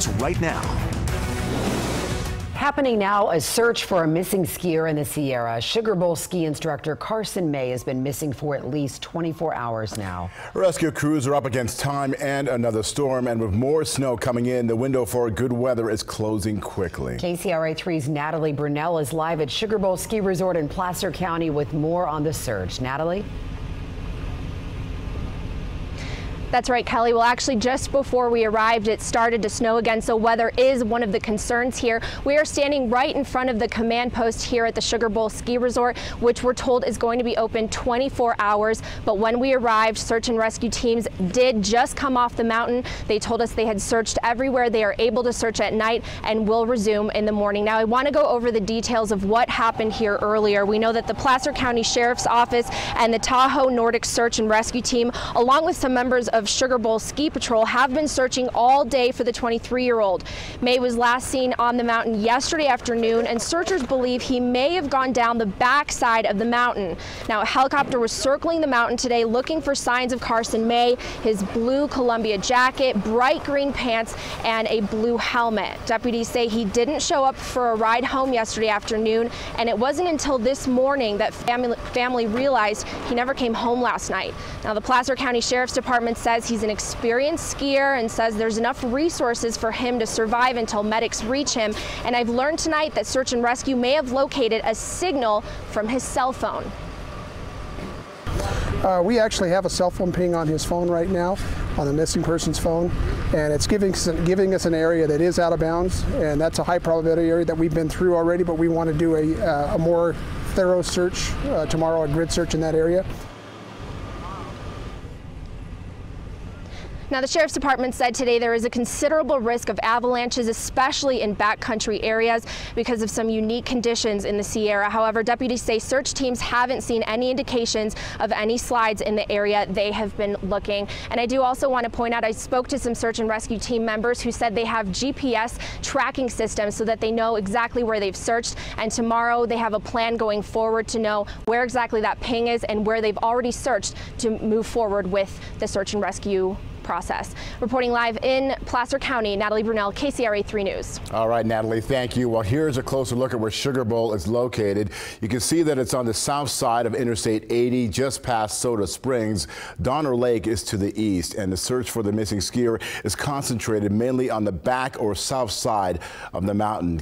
starts right now. Happening now, a search for a missing skier in the Sierra. Sugar Bowl ski instructor Carson May has been missing for at least 24 hours now. Rescue crews are up against time and another storm, and with more snow coming in, the window for good weather is closing quickly. KCRA 3's Natalie Brunell is live at Sugar Bowl Ski Resort in Placer County with more on the search. Natalie? That's right, Kelly. Well, actually, just before we arrived, it started to snow again, so weather is one of the concerns here. We are standing right in front of the command post here at the Sugar Bowl Ski Resort, which we're told is going to be open 24 hours. But when we arrived, search and rescue teams did just come off the mountain. They told us they had searched everywhere. They are able to search at night and will resume in the morning. Now, I want to go over the details of what happened here earlier. We know that the Placer County Sheriff's Office and the Tahoe Nordic Search and Rescue Team, along with some members of of Sugar Bowl Ski Patrol have been searching all day for the 23-year-old. May was last seen on the mountain yesterday afternoon, and searchers believe he may have gone down the backside of the mountain. Now, a helicopter was circling the mountain today looking for signs of Carson May, his blue Columbia jacket, bright green pants, and a blue helmet. Deputies say he didn't show up for a ride home yesterday afternoon, and it wasn't until this morning that family, family realized he never came home last night. Now, the Placer County Sheriff's Department said says he's an experienced skier and says there's enough resources for him to survive until medics reach him. And I've learned tonight that search and rescue may have located a signal from his cell phone. Uh, we actually have a cell phone ping on his phone right now, on the missing person's phone, and it's giving giving us an area that is out of bounds, and that's a high probability area that we've been through already, but we want to do a, uh, a more thorough search uh, tomorrow, a grid search in that area. Now, the Sheriff's Department said today there is a considerable risk of avalanches, especially in backcountry areas, because of some unique conditions in the Sierra. However, deputies say search teams haven't seen any indications of any slides in the area. They have been looking. And I do also want to point out, I spoke to some search and rescue team members who said they have GPS tracking systems so that they know exactly where they've searched. And tomorrow they have a plan going forward to know where exactly that ping is and where they've already searched to move forward with the search and rescue process. Reporting live in Placer County, Natalie Brunell, KCRA 3 News. All right, Natalie, thank you. Well, here's a closer look at where Sugar Bowl is located. You can see that it's on the south side of Interstate 80, just past Soda Springs. Donner Lake is to the east, and the search for the missing skier is concentrated mainly on the back or south side of the mountain.